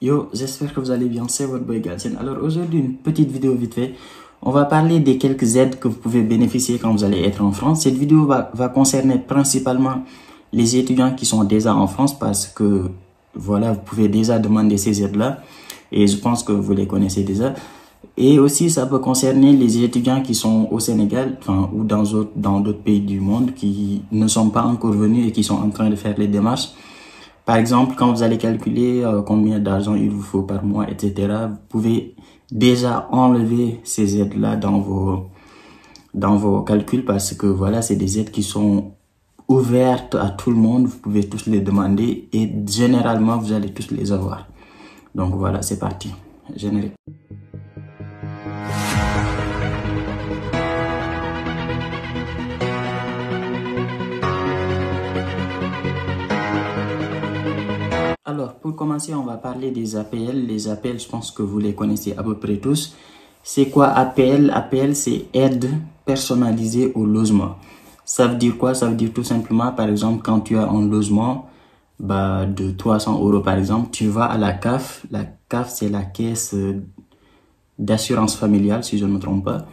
Yo, j'espère que vous allez bien, c'est votre boy Galsen. Alors aujourd'hui, une petite vidéo vite fait. On va parler des quelques aides que vous pouvez bénéficier quand vous allez être en France. Cette vidéo va, concerner principalement les étudiants qui sont déjà en France parce que voilà, vous pouvez déjà demander ces aides-là et je pense que vous les connaissez déjà. Et aussi, ça peut concerner les étudiants qui sont au Sénégal enfin, ou dans d'autres pays du monde qui ne sont pas encore venus et qui sont en train de faire les démarches. Par exemple, quand vous allez calculer euh, combien d'argent il vous faut par mois, etc., vous pouvez déjà enlever ces aides-là dans vos, dans vos calculs parce que voilà, c'est des aides qui sont ouvertes à tout le monde. Vous pouvez tous les demander et généralement, vous allez tous les avoir. Donc voilà, c'est parti. Alors, pour commencer, on va parler des APL. Les APL, je pense que vous les connaissez à peu près tous. C'est quoi APL APL, c'est aide personnalisée au logement. Ça veut dire quoi? Ça veut dire tout simplement, par exemple, quand tu as un logement bah, de 300 euros, par exemple, tu vas à la CAF. La CAF, c'est la caisse d'assurance familiale, si je ne me trompe pas.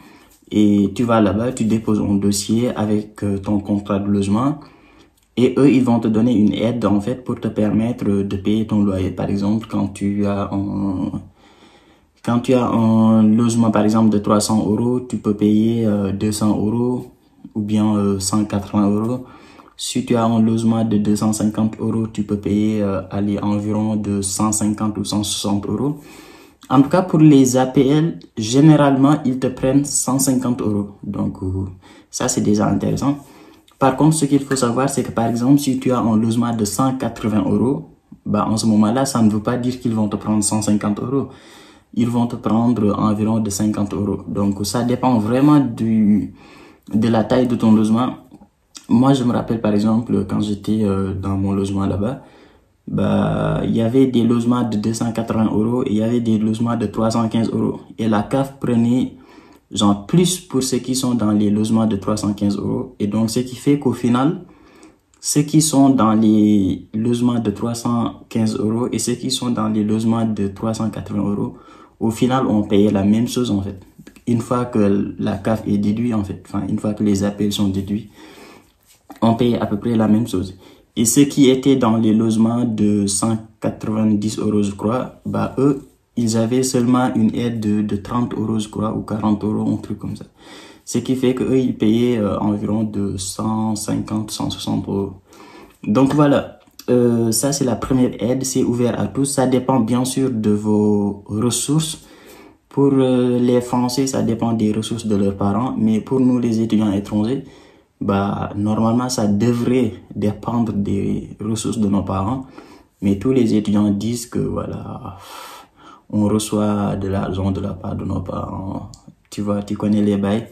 Et tu vas là-bas, tu déposes un dossier avec euh, ton contrat de logement. Et eux, ils vont te donner une aide, en fait, pour te permettre de payer ton loyer. Par exemple, quand tu as un, quand tu as un logement, par exemple, de 300 euros, tu peux payer 200 euh, euros ou bien 180 euh, euros. Si tu as un logement de 250 euros, tu peux payer euh, aller environ de 150 ou 160 euros. En tout cas, pour les APL, généralement, ils te prennent 150 euros. Donc, ça, c'est déjà intéressant. Par contre, ce qu'il faut savoir, c'est que par exemple, si tu as un logement de 180 euros, bah, en ce moment-là, ça ne veut pas dire qu'ils vont te prendre 150 euros. Ils vont te prendre environ de 50 euros. Donc, ça dépend vraiment du, de la taille de ton logement. Moi, je me rappelle par exemple, quand j'étais euh, dans mon logement là-bas, bah, il y avait des logements de 280 euros et il y avait des logements de 315 euros. Et la CAF prenait genre plus pour ceux qui sont dans les logements de 315 euros. Et donc, ce qui fait qu'au final, ceux qui sont dans les logements de 315 euros et ceux qui sont dans les logements de 380 euros, au final, on payait la même chose en fait. Une fois que la CAF est déduite en fait, enfin, une fois que les appels sont déduits, on paye à peu près la même chose. Et ceux qui étaient dans les logements de 190 euros, je crois, bah eux, ils avaient seulement une aide de, de 30 euros, je crois, ou 40 euros, un truc comme ça. Ce qui fait qu'eux, ils payaient euh, environ de 150, 160 euros. Donc voilà, euh, ça c'est la première aide, c'est ouvert à tous. Ça dépend bien sûr de vos ressources. Pour euh, les Français, ça dépend des ressources de leurs parents. Mais pour nous, les étudiants étrangers, bah, normalement, ça devrait dépendre des ressources de nos parents. Mais tous les étudiants disent que voilà, on reçoit de l'argent de la part de nos parents. Tu vois, tu connais les bails.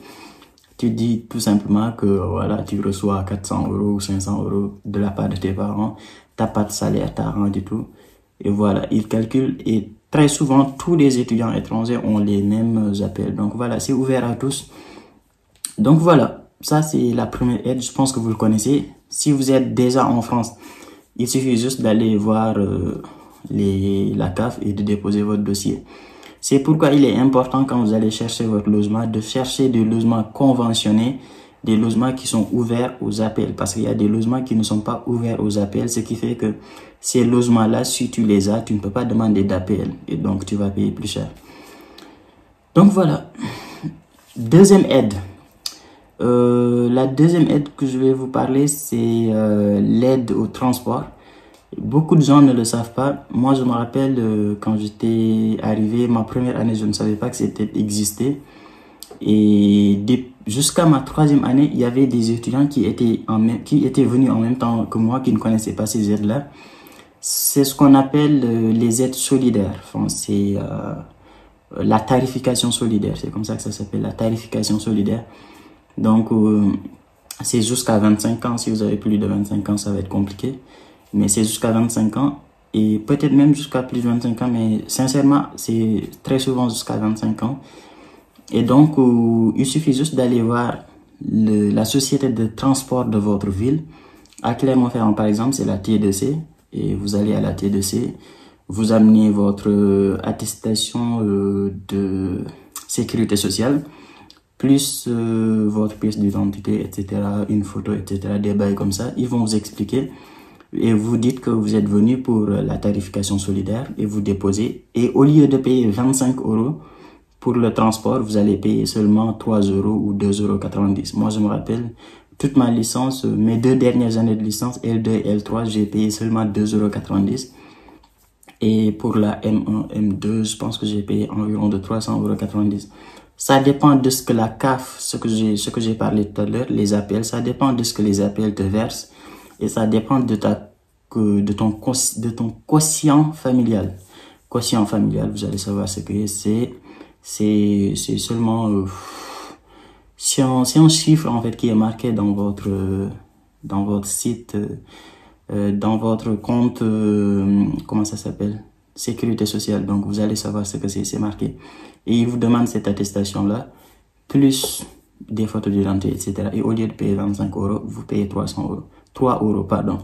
Tu dis tout simplement que voilà, tu reçois 400 euros ou 500 euros de la part de tes parents. T'as pas de salaire, t'as rien du tout. Et voilà, ils calculent et très souvent, tous les étudiants étrangers ont les mêmes appels. Donc voilà, c'est ouvert à tous. Donc voilà, ça c'est la première aide. Je pense que vous le connaissez. Si vous êtes déjà en France, il suffit juste d'aller voir euh, les, la CAF et de déposer votre dossier. C'est pourquoi il est important quand vous allez chercher votre logement de chercher des logements conventionnés, des logements qui sont ouverts aux appels. Parce qu'il y a des logements qui ne sont pas ouverts aux appels, ce qui fait que ces logements-là, si tu les as, tu ne peux pas demander d'appel. Et donc, tu vas payer plus cher. Donc voilà. Deuxième aide. Euh, la deuxième aide que je vais vous parler, c'est euh, l'aide au transport. Beaucoup de gens ne le savent pas. Moi, je me rappelle euh, quand j'étais arrivé, ma première année, je ne savais pas que c'était existé. Et jusqu'à ma troisième année, il y avait des étudiants qui étaient, qui étaient venus en même temps que moi, qui ne connaissaient pas ces aides-là. C'est ce qu'on appelle euh, les aides solidaires. C'est euh, la tarification solidaire. C'est comme ça que ça s'appelle, la tarification solidaire. Donc, c'est jusqu'à 25 ans. Si vous avez plus de 25 ans, ça va être compliqué mais c'est jusqu'à 25 ans et peut-être même jusqu'à plus de 25 ans, mais sincèrement, c'est très souvent jusqu'à 25 ans. Et donc, euh, il suffit juste d'aller voir la société de transport de votre ville. À Clermont-Ferrand, par exemple, c'est la T2C. Et vous allez à la T2C, vous amenez votre euh, attestation euh, de sécurité sociale, plus votre pièce d'identité, etc., une photo, etc., des bails comme ça. Ils vont vous expliquer et vous dites que vous êtes venu pour la tarification solidaire et vous déposez. Et au lieu de payer 25 euros pour le transport, vous allez payer seulement 3 euros ou 2,90 euros. Moi, je me rappelle, toute ma licence, mes deux dernières années de licence, L2 et L3, j'ai payé seulement 2,90 euros. Et pour la M1, M2, je pense que j'ai payé environ de 300,90 euros. Ça dépend de ce que la CAF, ce que j'ai parlé tout à l'heure, les appels, ça dépend de ce que les appels te versent et ça dépend de ta, de ton, de ton quotient familial. Quotient familial, vous allez savoir ce que c'est. C'est, c'est seulement, euh, c'est un, un, chiffre en fait qui est marqué dans votre, dans votre site. Euh, dans votre compte, euh, comment ça s'appelle? Sécurité sociale. Donc, vous allez savoir ce que c'est, c'est marqué. Et il vous demande cette attestation-là, plus des photos d'identité, etc. Et au lieu de payer 25 euros, vous payez 300 euros. 3 euros, pardon.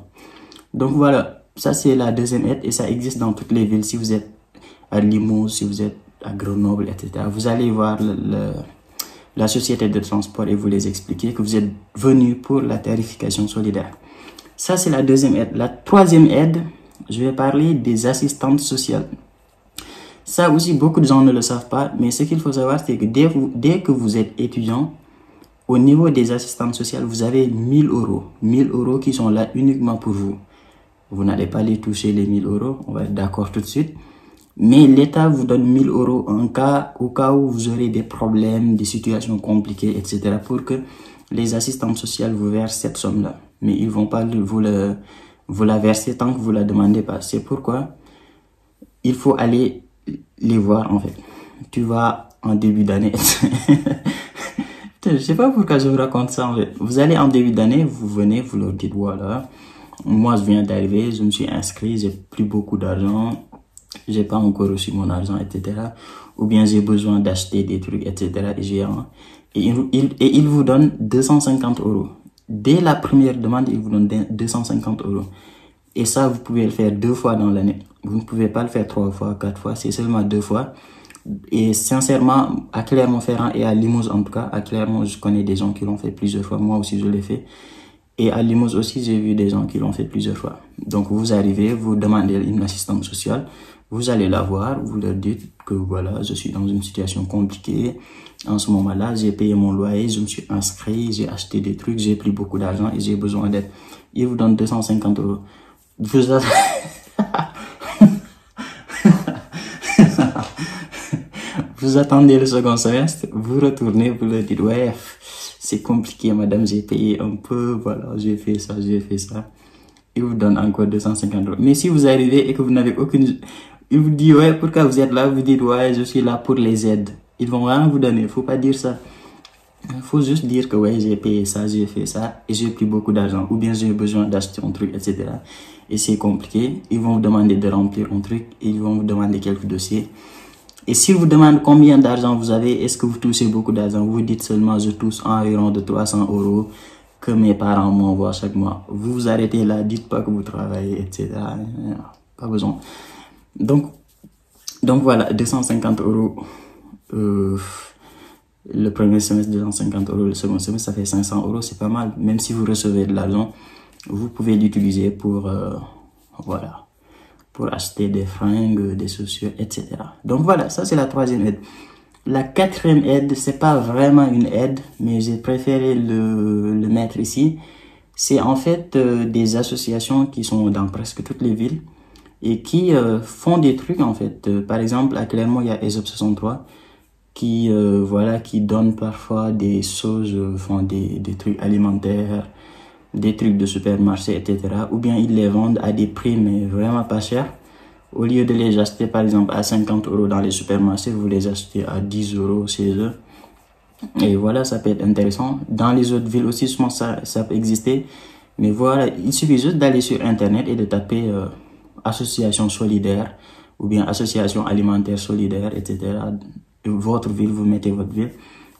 Donc voilà, ça c'est la deuxième aide et ça existe dans toutes les villes. Si vous êtes à Limoges, si vous êtes à Grenoble, etc. Vous allez voir la société de transport et vous les expliquer que vous êtes venu pour la tarification solidaire. Ça, c'est la deuxième aide. La troisième aide, je vais parler des assistantes sociales. Ça aussi, beaucoup de gens ne le savent pas, mais ce qu'il faut savoir, c'est que dès, que vous êtes étudiant, au niveau des assistantes sociales, vous avez 1000 euros. 1000 euros qui sont là uniquement pour vous. Vous n'allez pas les toucher, les 1000 euros. On va être d'accord tout de suite. Mais l'État vous donne 1000 euros en cas, au cas où vous aurez des problèmes, des situations compliquées, etc. pour que les assistantes sociales vous versent cette somme-là mais ils vont pas vous, la verser tant que vous la demandez pas. C'est pourquoi il faut aller les voir en fait. Tu vas en début d'année. je sais pas pourquoi je vous raconte ça en. Vous allez en début d'année, vous venez, vous leur dites voilà, moi je viens d'arriver, je me suis inscrit, j'ai plus beaucoup d'argent, j'ai pas encore reçu mon argent, etc. Ou bien j'ai besoin d'acheter des trucs, etc. Et, et, il, et il vous donne 250 euros. Dès la première demande, il vous donne 250 euros. Et ça, vous pouvez le faire deux fois dans l'année. Vous ne pouvez pas le faire trois fois, quatre fois, c'est seulement deux fois. Et sincèrement, à Clermont-Ferrand et à Limoges en tout cas, à Clermont, je connais des gens qui l'ont fait plusieurs fois. Moi aussi, je l'ai fait. Et à Limoges aussi, j'ai vu des gens qui l'ont fait plusieurs fois. Donc, vous arrivez, vous demandez une assistante sociale, vous allez la voir, vous leur dites que voilà, je suis dans une situation compliquée. En ce moment-là, j'ai payé mon loyer, je me suis inscrit, j'ai acheté des trucs, j'ai pris beaucoup d'argent et j'ai besoin d'aide. Ils vous donnent 250 euros. Vous, vous attendez le second semestre, vous retournez, vous leur dites, ouais, c'est compliqué, madame, j'ai payé un peu, voilà, j'ai fait ça, j'ai fait ça. Ils vous donnent encore 250 euros. Mais si vous arrivez et que vous n'avez aucune, il vous dit, ouais, pourquoi vous êtes là? Vous dites, ouais, je suis là pour les aides. Ils vont rien vous donner, faut pas dire ça. Il faut juste dire que, ouais, j'ai payé ça, j'ai fait ça, et j'ai pris beaucoup d'argent. Ou bien j'ai besoin d'acheter un truc, etc. Et c'est compliqué. Ils vont vous demander de remplir un truc, ils vont vous demander quelques dossiers. Et s'ils vous demandent combien d'argent vous avez, est-ce que vous touchez beaucoup d'argent Vous dites seulement, je touche environ de 300 euros que mes parents m'envoient chaque mois. Vous vous arrêtez là, dites pas que vous travaillez, etc. Pas besoin. Donc, donc voilà, 250 euros. Euh, le premier semestre, 250 euros. Le second semestre, ça fait 500 euros. C'est pas mal. Même si vous recevez de l'argent, vous pouvez l'utiliser pour, euh, voilà, pour acheter des fringues, des chaussures, etc. Donc voilà, ça c'est la troisième aide. La quatrième aide, c'est pas vraiment une aide, mais j'ai préféré le, le mettre ici. C'est en fait euh, des associations qui sont dans presque toutes les villes et qui euh, font des trucs en fait. Euh, par exemple, à Clermont, il y a ESOP 63 qui voilà qui donne parfois des choses, font des, des trucs alimentaires, des trucs de supermarché, etc. Ou bien ils les vendent à des prix mais vraiment pas chers. Au lieu de les acheter par exemple à 50 euros dans les supermarchés, vous les achetez à 10 euros chez eux. Et voilà, ça peut être intéressant. Dans les autres villes aussi, je ça, ça peut exister. Mais voilà, il suffit juste d'aller sur Internet et de taper association solidaire ou bien association alimentaire solidaire, etc. Votre ville, vous mettez votre ville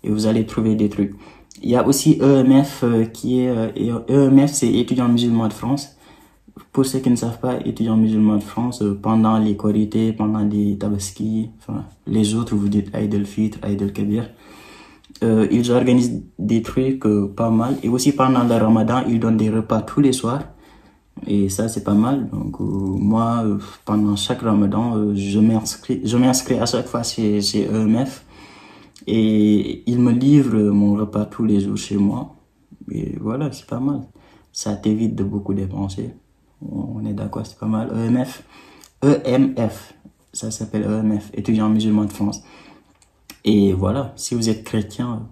et vous allez trouver des trucs. Il y a aussi EMF euh, qui est EMF, euh, e c'est étudiants musulmans de France. pour ceux qui ne savent pas, étudiants musulmans de France, euh, pendant les Korités, pendant les Tabaski, enfin, les autres, vous dites Aïd el-Fitr, Aïd el-Kabir, euh, ils organisent des trucs pas mal. Et aussi pendant le Ramadan, ils donnent des repas tous les soirs. Et ça, c'est pas mal. Donc, moi, pendant chaque Ramadan, je m'inscris, je m'inscris à chaque fois chez, chez EMF. Et ils me livrent mon repas tous les jours chez moi. Et voilà, c'est pas mal. Ça t'évite de beaucoup dépenser. On est d'accord, c'est pas mal. EMF. EMF. Ça s'appelle EMF, étudiant musulman de France. Et voilà, si vous êtes chrétien,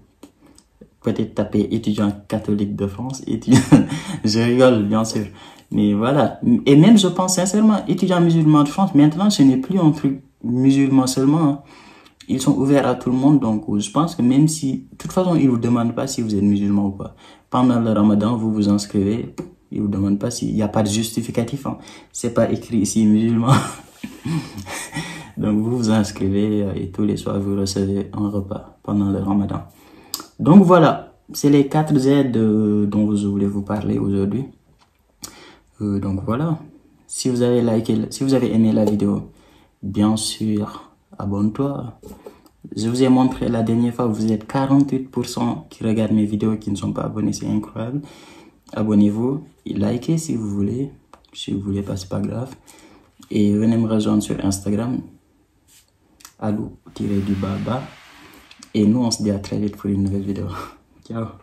peut-être taper étudiant catholique de France. Étudiant... je rigole, bien sûr. Mais voilà. Et même, je pense sincèrement, étudiant musulman de France, maintenant, ce n'est plus un truc musulman seulement. Hein. Ils sont ouverts à tout le monde. Donc, je pense que même si, de toute façon, ils vous demandent pas si vous êtes musulman ou pas. Pendant le ramadan, vous vous inscrivez. Ils vous demandent pas s'il n'y a pas de justificatif. Hein. C'est pas écrit ici musulman. Donc vous vous inscrivez euh, et tous les soirs vous recevez un repas pendant le ramadan. Donc voilà, c'est les quatre aides euh, dont je voulais vous parler aujourd'hui. Euh, donc voilà, si vous avez liké, si vous avez aimé la vidéo, bien sûr, abonne-toi. Je vous ai montré la dernière fois, vous êtes 48% qui regardent mes vidéos qui ne sont pas abonnés, c'est incroyable. Abonnez-vous, likez si vous voulez. Si vous voulez pas, c'est pas grave. Et venez me rejoindre sur Instagram, alou-du baba. Et nous, on se dit à très vite pour une nouvelle vidéo. Ciao